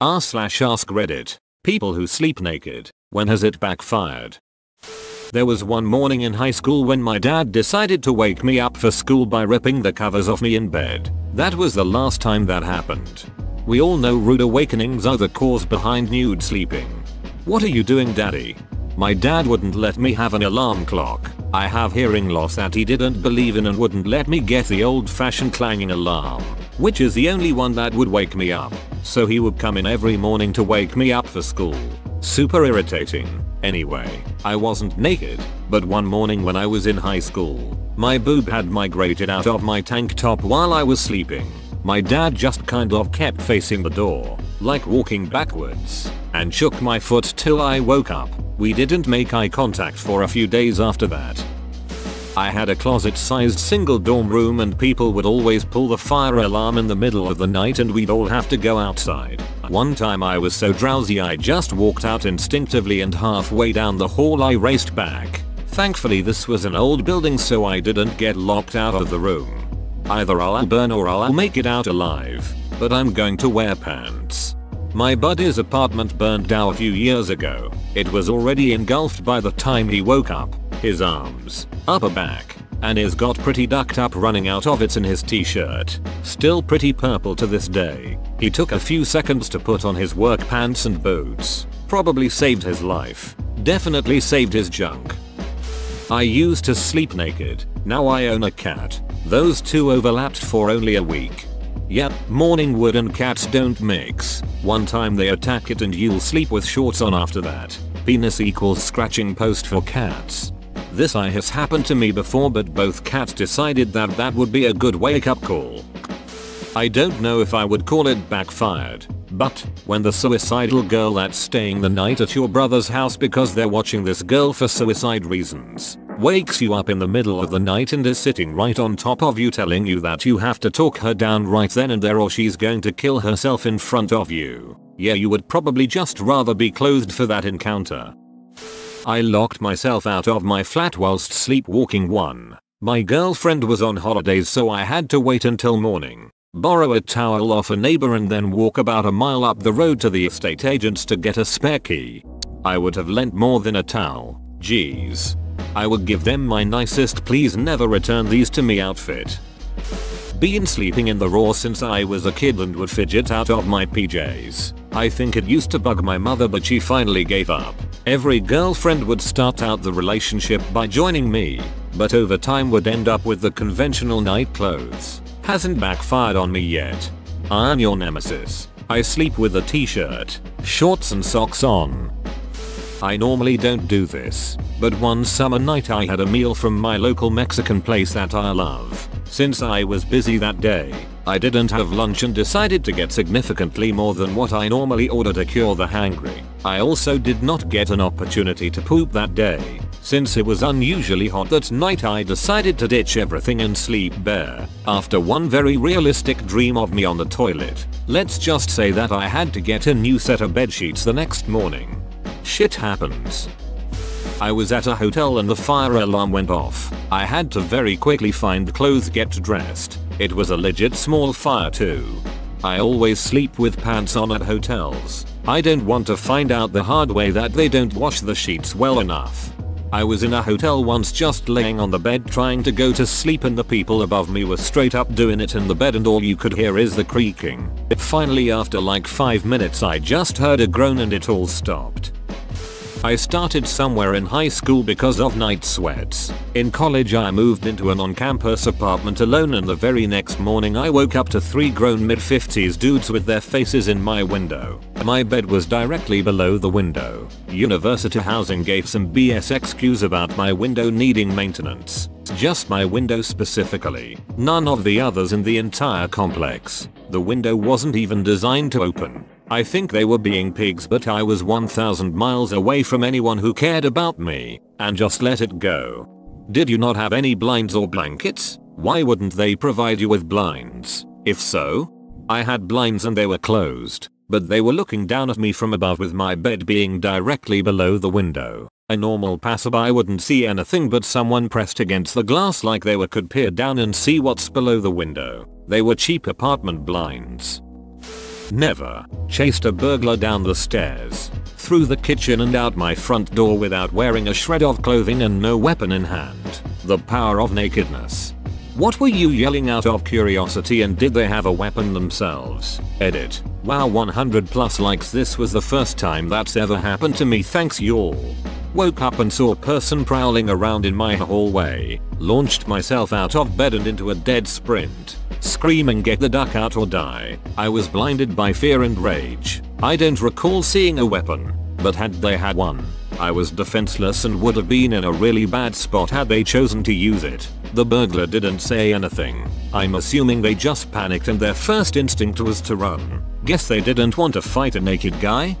r slash ask reddit. People who sleep naked. When has it backfired? There was one morning in high school when my dad decided to wake me up for school by ripping the covers off me in bed. That was the last time that happened. We all know rude awakenings are the cause behind nude sleeping. What are you doing daddy? My dad wouldn't let me have an alarm clock. I have hearing loss that he didn't believe in and wouldn't let me get the old fashioned clanging alarm, which is the only one that would wake me up. So he would come in every morning to wake me up for school. Super irritating. Anyway, I wasn't naked, but one morning when I was in high school, my boob had migrated out of my tank top while I was sleeping. My dad just kind of kept facing the door, like walking backwards, and shook my foot till I woke up. We didn't make eye contact for a few days after that. I had a closet sized single dorm room and people would always pull the fire alarm in the middle of the night and we'd all have to go outside. One time I was so drowsy I just walked out instinctively and halfway down the hall I raced back. Thankfully this was an old building so I didn't get locked out of the room. Either I'll burn or I'll make it out alive. But I'm going to wear pants. My buddy's apartment burned down a few years ago. It was already engulfed by the time he woke up. His arms, upper back, and his got pretty ducked up running out of it in his t-shirt. Still pretty purple to this day. He took a few seconds to put on his work pants and boots. Probably saved his life. Definitely saved his junk. I used to sleep naked. Now I own a cat. Those two overlapped for only a week. Yep, morning wood and cats don't mix. One time they attack it and you'll sleep with shorts on after that. Penis equals scratching post for cats. This I has happened to me before but both cats decided that that would be a good wake up call. I don't know if I would call it backfired, but when the suicidal girl that's staying the night at your brother's house because they're watching this girl for suicide reasons wakes you up in the middle of the night and is sitting right on top of you telling you that you have to talk her down right then and there or she's going to kill herself in front of you. Yeah you would probably just rather be clothed for that encounter. I locked myself out of my flat whilst sleepwalking one. My girlfriend was on holidays so I had to wait until morning, borrow a towel off a neighbor and then walk about a mile up the road to the estate agents to get a spare key. I would have lent more than a towel. Jeez. I would give them my nicest please never return these to me outfit. Been sleeping in the raw since I was a kid and would fidget out of my PJs. I think it used to bug my mother but she finally gave up. Every girlfriend would start out the relationship by joining me, but over time would end up with the conventional night clothes. Hasn't backfired on me yet. I'm your nemesis. I sleep with a t-shirt, shorts and socks on. I normally don't do this, but one summer night I had a meal from my local Mexican place that I love. Since I was busy that day, I didn't have lunch and decided to get significantly more than what I normally order to cure the hangry. I also did not get an opportunity to poop that day. Since it was unusually hot that night I decided to ditch everything and sleep bare. After one very realistic dream of me on the toilet. Let's just say that I had to get a new set of bed sheets the next morning. Shit happens. I was at a hotel and the fire alarm went off. I had to very quickly find clothes get dressed. It was a legit small fire too. I always sleep with pants on at hotels. I don't want to find out the hard way that they don't wash the sheets well enough. I was in a hotel once just laying on the bed trying to go to sleep and the people above me were straight up doing it in the bed and all you could hear is the creaking. Finally after like 5 minutes I just heard a groan and it all stopped. I started somewhere in high school because of night sweats. In college I moved into an on-campus apartment alone and the very next morning I woke up to three grown mid-50s dudes with their faces in my window. My bed was directly below the window. University housing gave some BS excuse about my window needing maintenance. Just my window specifically. None of the others in the entire complex. The window wasn't even designed to open. I think they were being pigs but I was 1000 miles away from anyone who cared about me, and just let it go. Did you not have any blinds or blankets? Why wouldn't they provide you with blinds? If so? I had blinds and they were closed, but they were looking down at me from above with my bed being directly below the window. A normal passerby wouldn't see anything but someone pressed against the glass like they were could peer down and see what's below the window. They were cheap apartment blinds. Never. Chased a burglar down the stairs. Through the kitchen and out my front door without wearing a shred of clothing and no weapon in hand. The power of nakedness. What were you yelling out of curiosity and did they have a weapon themselves? Edit. Wow 100 plus likes this was the first time that's ever happened to me thanks y'all. Woke up and saw a person prowling around in my hallway. Launched myself out of bed and into a dead sprint. Screaming get the duck out or die. I was blinded by fear and rage. I don't recall seeing a weapon. But had they had one, I was defenseless and would have been in a really bad spot had they chosen to use it. The burglar didn't say anything. I'm assuming they just panicked and their first instinct was to run. Guess they didn't want to fight a naked guy?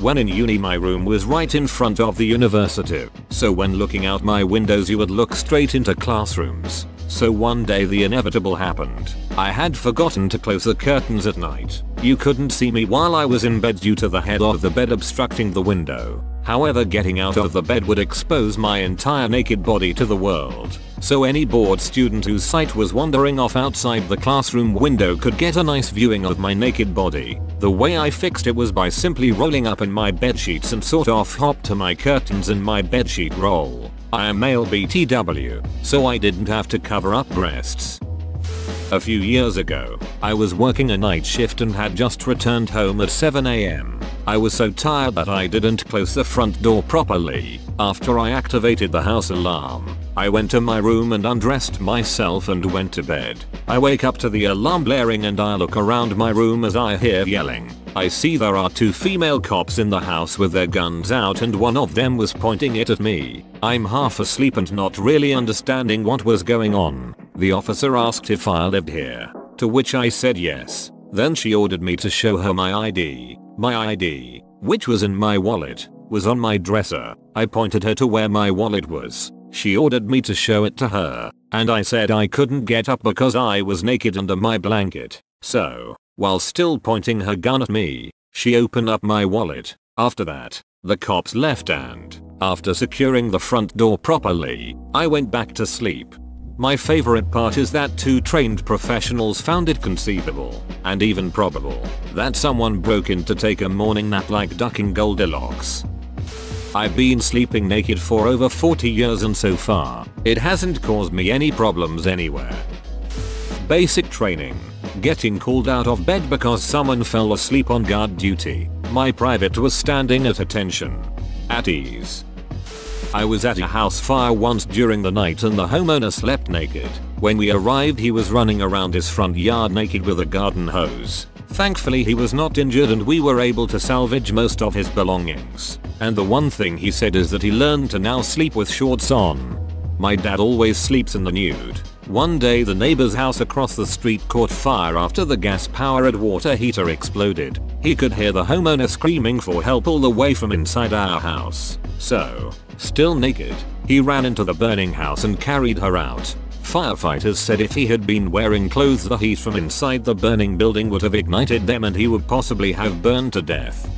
When in uni my room was right in front of the university, so when looking out my windows you would look straight into classrooms. So one day the inevitable happened. I had forgotten to close the curtains at night. You couldn't see me while I was in bed due to the head of the bed obstructing the window. However getting out of the bed would expose my entire naked body to the world. So any bored student whose sight was wandering off outside the classroom window could get a nice viewing of my naked body. The way I fixed it was by simply rolling up in my bed sheets and sort of hop to my curtains in my bedsheet roll. I am male BTW, so I didn't have to cover up breasts. A few years ago, I was working a night shift and had just returned home at 7am. I was so tired that I didn't close the front door properly. After I activated the house alarm, I went to my room and undressed myself and went to bed. I wake up to the alarm blaring and I look around my room as I hear yelling. I see there are two female cops in the house with their guns out and one of them was pointing it at me. I'm half asleep and not really understanding what was going on. The officer asked if I lived here, to which I said yes. Then she ordered me to show her my ID. My ID, which was in my wallet, was on my dresser. I pointed her to where my wallet was. She ordered me to show it to her, and I said I couldn't get up because I was naked under my blanket. So, while still pointing her gun at me, she opened up my wallet. After that, the cops left and, after securing the front door properly, I went back to sleep. My favorite part is that two trained professionals found it conceivable, and even probable, that someone broke in to take a morning nap like ducking Goldilocks. I've been sleeping naked for over 40 years and so far, it hasn't caused me any problems anywhere. Basic training. Getting called out of bed because someone fell asleep on guard duty. My private was standing at attention. At ease. I was at a house fire once during the night and the homeowner slept naked. When we arrived he was running around his front yard naked with a garden hose. Thankfully he was not injured and we were able to salvage most of his belongings. And the one thing he said is that he learned to now sleep with shorts on. My dad always sleeps in the nude. One day the neighbor's house across the street caught fire after the gas powered water heater exploded. He could hear the homeowner screaming for help all the way from inside our house. So, still naked, he ran into the burning house and carried her out. Firefighters said if he had been wearing clothes the heat from inside the burning building would have ignited them and he would possibly have burned to death.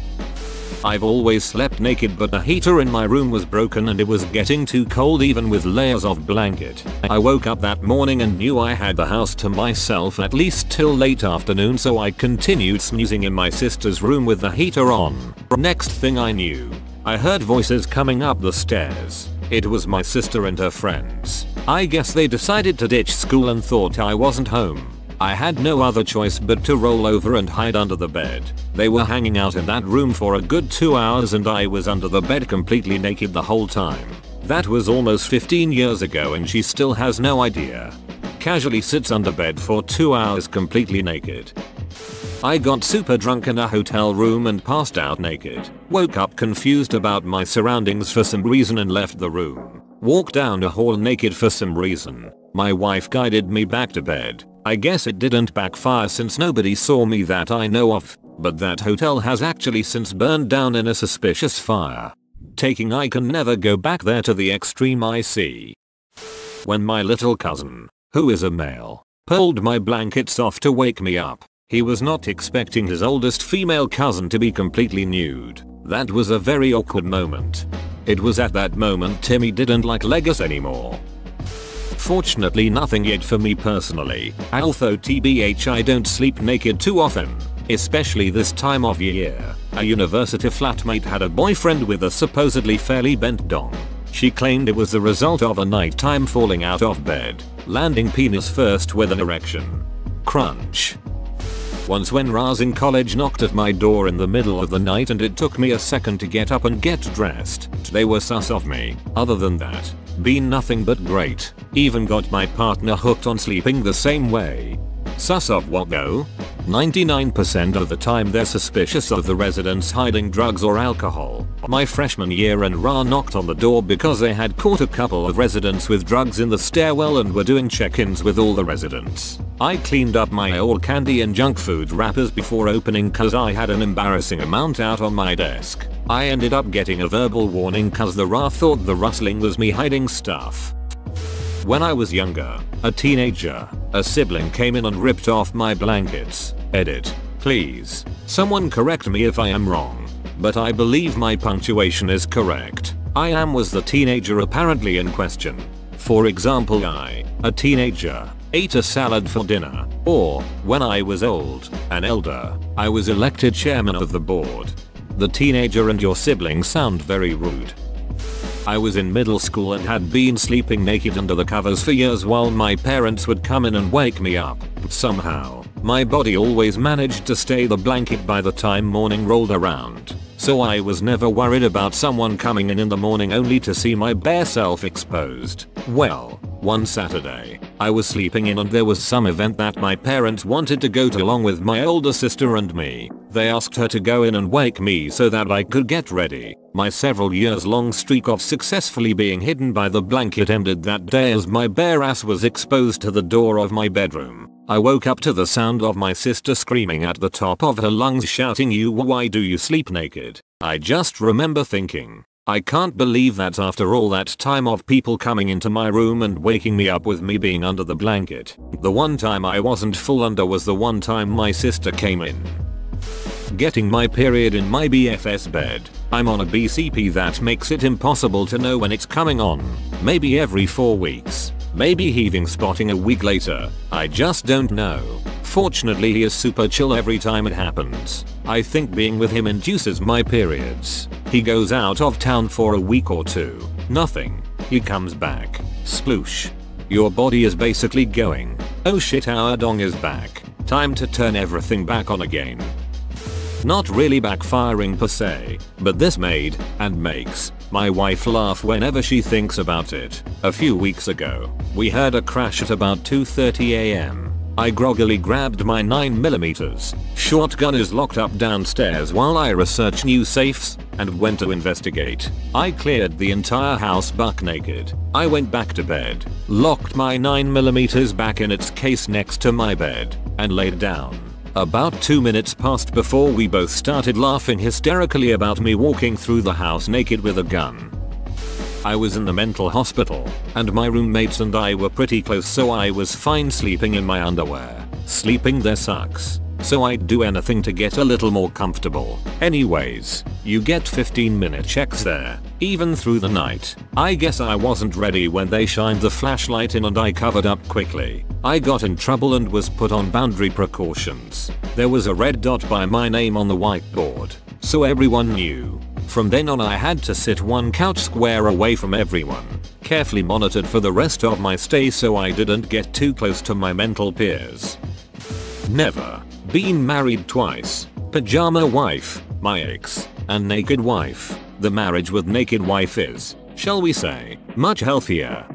I've always slept naked but the heater in my room was broken and it was getting too cold even with layers of blanket. I woke up that morning and knew I had the house to myself at least till late afternoon so I continued snoozing in my sister's room with the heater on. Next thing I knew, I heard voices coming up the stairs. It was my sister and her friends. I guess they decided to ditch school and thought I wasn't home. I had no other choice but to roll over and hide under the bed. They were hanging out in that room for a good 2 hours and I was under the bed completely naked the whole time. That was almost 15 years ago and she still has no idea. Casually sits under bed for 2 hours completely naked. I got super drunk in a hotel room and passed out naked. Woke up confused about my surroundings for some reason and left the room. Walked down a hall naked for some reason. My wife guided me back to bed. I guess it didn't backfire since nobody saw me that I know of, but that hotel has actually since burned down in a suspicious fire. Taking I can never go back there to the extreme I see. When my little cousin, who is a male, pulled my blankets off to wake me up, he was not expecting his oldest female cousin to be completely nude. That was a very awkward moment. It was at that moment Timmy didn't like Legos anymore. Fortunately nothing yet for me personally, although tbh I don't sleep naked too often. especially this time of year. A university flatmate had a boyfriend with a supposedly fairly bent dong. She claimed it was the result of a nighttime falling out of bed, landing penis first with an erection. Crunch. Once when RAs in college knocked at my door in the middle of the night and it took me a second to get up and get dressed, they were sus of me. Other than that, been nothing but great. Even got my partner hooked on sleeping the same way. Sus of what though? 99% of the time they're suspicious of the residents hiding drugs or alcohol. My freshman year and Ra knocked on the door because they had caught a couple of residents with drugs in the stairwell and were doing check-ins with all the residents. I cleaned up my old candy and junk food wrappers before opening cause I had an embarrassing amount out on my desk. I ended up getting a verbal warning cause the Ra thought the rustling was me hiding stuff. When I was younger, a teenager, a sibling came in and ripped off my blankets. Edit. Please. Someone correct me if I am wrong. But I believe my punctuation is correct. I am was the teenager apparently in question. For example I, a teenager, ate a salad for dinner. Or, when I was old, an elder, I was elected chairman of the board. The teenager and your sibling sound very rude. I was in middle school and had been sleeping naked under the covers for years while my parents would come in and wake me up. Somehow, my body always managed to stay the blanket by the time morning rolled around. So I was never worried about someone coming in in the morning only to see my bare self exposed. Well, one Saturday, I was sleeping in and there was some event that my parents wanted to go to along with my older sister and me. They asked her to go in and wake me so that I could get ready. My several years long streak of successfully being hidden by the blanket ended that day as my bare ass was exposed to the door of my bedroom. I woke up to the sound of my sister screaming at the top of her lungs shouting you why do you sleep naked? I just remember thinking, I can't believe that after all that time of people coming into my room and waking me up with me being under the blanket. The one time I wasn't full under was the one time my sister came in. Getting my period in my BFS bed. I'm on a BCP that makes it impossible to know when it's coming on. Maybe every 4 weeks. Maybe heaving spotting a week later. I just don't know. Fortunately he is super chill every time it happens. I think being with him induces my periods. He goes out of town for a week or two. Nothing. He comes back. Sploosh. Your body is basically going, oh shit our dong is back. Time to turn everything back on again. Not really backfiring per se, but this made, and makes, my wife laugh whenever she thinks about it. A few weeks ago, we heard a crash at about 2.30am. I groggily grabbed my 9mm. Shotgun is locked up downstairs while I research new safes and went to investigate. I cleared the entire house buck naked. I went back to bed, locked my 9mm back in its case next to my bed, and laid down. About 2 minutes passed before we both started laughing hysterically about me walking through the house naked with a gun. I was in the mental hospital, and my roommates and I were pretty close so I was fine sleeping in my underwear. Sleeping there sucks. So I'd do anything to get a little more comfortable. Anyways, you get 15 minute checks there, even through the night. I guess I wasn't ready when they shined the flashlight in and I covered up quickly. I got in trouble and was put on boundary precautions. There was a red dot by my name on the whiteboard, so everyone knew. From then on I had to sit one couch square away from everyone, carefully monitored for the rest of my stay so I didn't get too close to my mental peers. Never. Been married twice. Pajama wife, my ex, and naked wife. The marriage with naked wife is, shall we say, much healthier.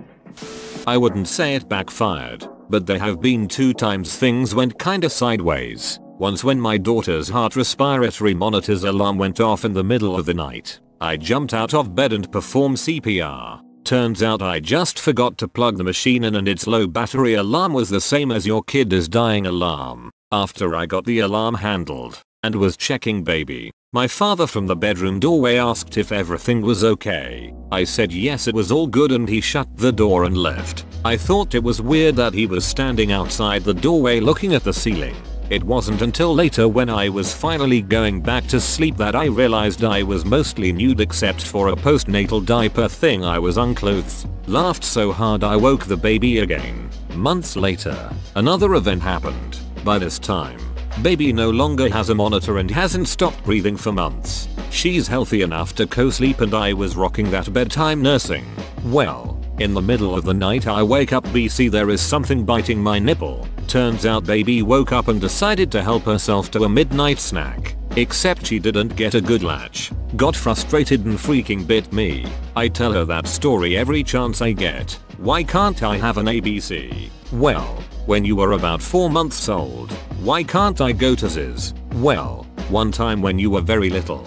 I wouldn't say it backfired, but there have been two times things went kinda sideways. Once when my daughter's heart respiratory monitor's alarm went off in the middle of the night, I jumped out of bed and performed CPR. Turns out I just forgot to plug the machine in and its low battery alarm was the same as your kid is dying alarm. After I got the alarm handled and was checking baby, my father from the bedroom doorway asked if everything was okay. I said yes it was all good and he shut the door and left. I thought it was weird that he was standing outside the doorway looking at the ceiling. It wasn't until later when I was finally going back to sleep that I realized I was mostly nude except for a postnatal diaper thing I was unclothed. Laughed so hard I woke the baby again. Months later, another event happened. By this time, Baby no longer has a monitor and hasn't stopped breathing for months. She's healthy enough to co-sleep and I was rocking that bedtime nursing. Well, in the middle of the night I wake up BC there is something biting my nipple. Turns out baby woke up and decided to help herself to a midnight snack. Except she didn't get a good latch. Got frustrated and freaking bit me. I tell her that story every chance I get. Why can't I have an ABC? Well, when you were about 4 months old. Why can't I go to Ziz? Well, one time when you were very little.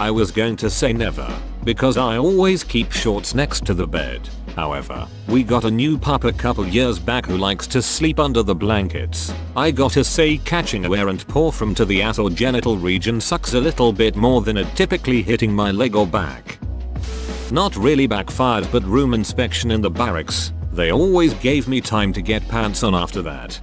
I was going to say never, because I always keep shorts next to the bed. However, we got a new pup a couple years back who likes to sleep under the blankets. I gotta say catching a errant paw from to the ass or genital region sucks a little bit more than it typically hitting my leg or back. Not really backfired but room inspection in the barracks, they always gave me time to get pants on after that.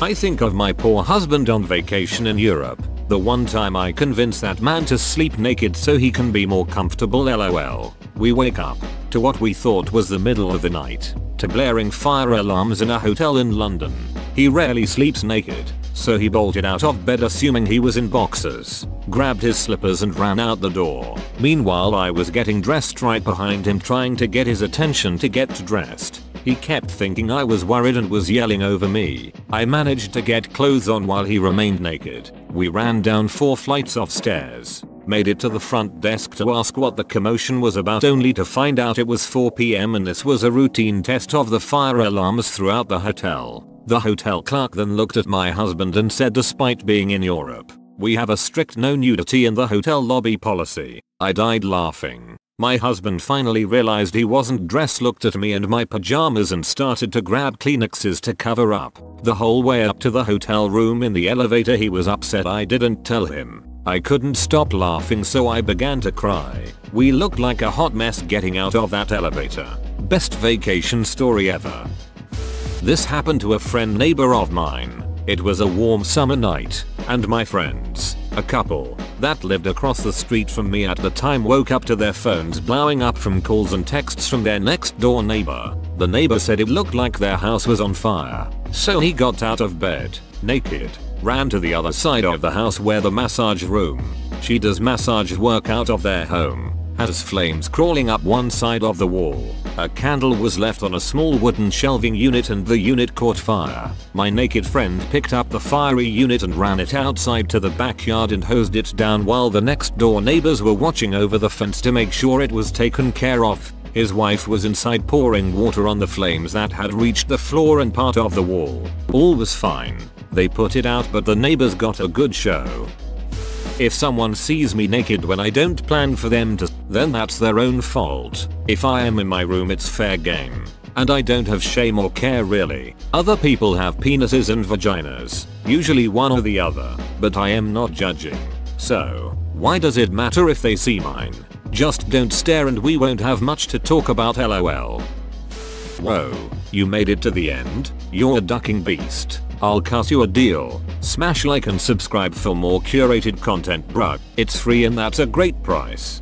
I think of my poor husband on vacation in Europe. The one time I convinced that man to sleep naked so he can be more comfortable lol. We wake up to what we thought was the middle of the night to blaring fire alarms in a hotel in London. He rarely sleeps naked, so he bolted out of bed assuming he was in boxers, grabbed his slippers and ran out the door. Meanwhile I was getting dressed right behind him trying to get his attention to get dressed. He kept thinking I was worried and was yelling over me. I managed to get clothes on while he remained naked. We ran down 4 flights of stairs. Made it to the front desk to ask what the commotion was about only to find out it was 4pm and this was a routine test of the fire alarms throughout the hotel. The hotel clerk then looked at my husband and said despite being in Europe, we have a strict no nudity in the hotel lobby policy. I died laughing. My husband finally realized he wasn't dressed looked at me and my pajamas and started to grab Kleenexes to cover up. The whole way up to the hotel room in the elevator he was upset I didn't tell him. I couldn't stop laughing so I began to cry. We looked like a hot mess getting out of that elevator. Best vacation story ever. This happened to a friend neighbor of mine. It was a warm summer night, and my friends, a couple, that lived across the street from me at the time woke up to their phones blowing up from calls and texts from their next door neighbor. The neighbor said it looked like their house was on fire. So he got out of bed, naked, ran to the other side of the house where the massage room. She does massage work out of their home has flames crawling up one side of the wall. A candle was left on a small wooden shelving unit and the unit caught fire. My naked friend picked up the fiery unit and ran it outside to the backyard and hosed it down while the next door neighbors were watching over the fence to make sure it was taken care of. His wife was inside pouring water on the flames that had reached the floor and part of the wall. All was fine. They put it out but the neighbors got a good show. If someone sees me naked when I don't plan for them to, then that's their own fault. If I am in my room it's fair game. And I don't have shame or care really. Other people have penises and vaginas, usually one or the other, but I am not judging. So, why does it matter if they see mine? Just don't stare and we won't have much to talk about lol. Whoa, you made it to the end? You're a ducking beast. I'll cut you a deal. Smash like and subscribe for more curated content bruh. It's free and that's a great price.